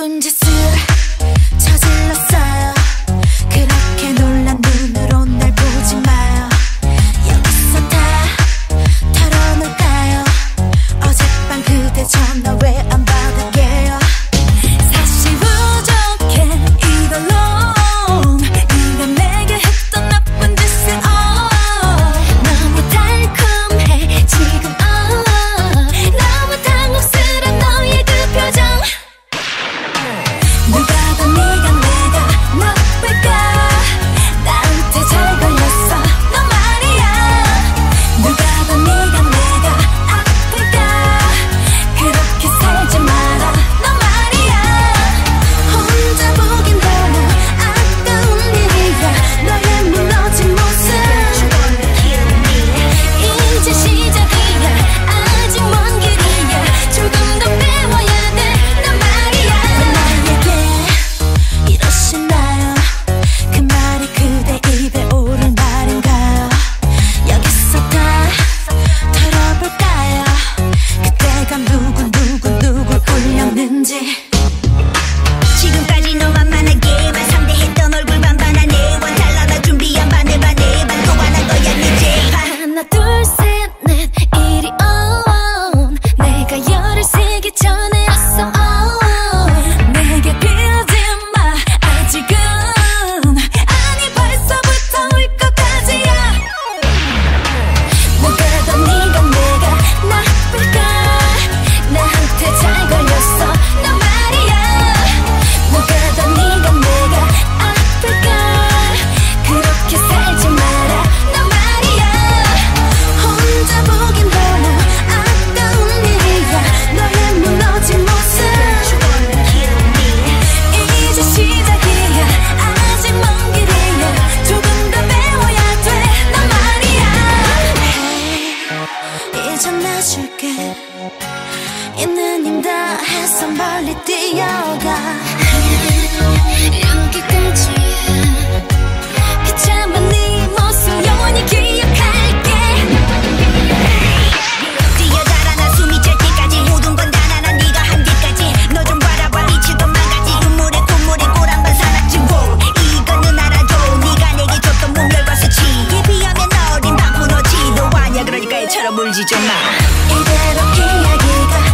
understood 줄게. 있는 힘 다해서 멀리 뛰어가. 쳐다보지 좀 마. 이대로 이야기가